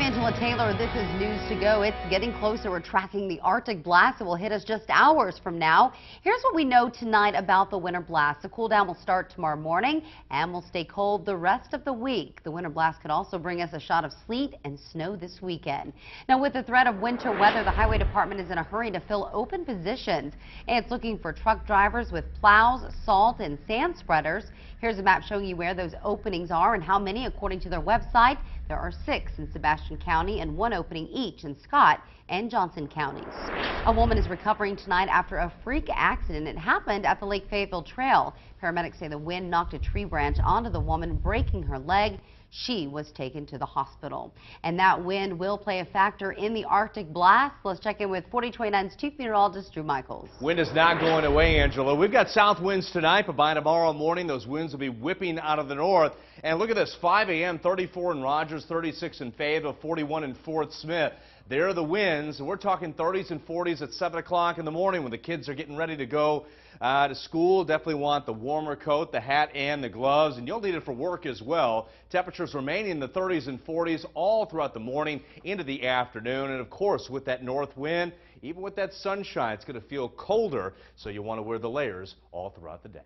Angela Taylor. This is News to Go. It's getting closer. We're tracking the Arctic blast that will hit us just hours from now. Here's what we know tonight about the winter blast. The cool down will start tomorrow morning and will stay cold the rest of the week. The winter blast could also bring us a shot of sleet and snow this weekend. Now, with the threat of winter weather, the Highway Department is in a hurry to fill open positions. It's looking for truck drivers with plows, salt, and sand spreaders. Here's a map showing you where those openings are and how many, according to their website. There are six in Sebastian County and one opening each in Scott and Johnson counties. A woman is recovering tonight after a freak accident. It happened at the Lake Fayetteville Trail. Paramedics say the wind knocked a tree branch onto the woman, breaking her leg. She was taken to the hospital. And that wind will play a factor in the Arctic blast. Let's check in with 4029's Chief Meteorologist Drew Michaels. Wind is not going away, Angela. We've got south winds tonight, but by tomorrow morning, those winds will be whipping out of the north. And look at this, 5 a.m., 34 in Rogers, 36 in Fayetteville, 41 in Fort Smith. There are the winds, and we're talking 30s and 40s at 7 o'clock in the morning when the kids are getting ready to go uh, to school. Definitely want the warmer coat, the hat, and the gloves, and you'll need it for work as well. Temperatures remaining in the 30s and 40s all throughout the morning into the afternoon, and of course, with that north wind, even with that sunshine, it's going to feel colder, so you want to wear the layers all throughout the day.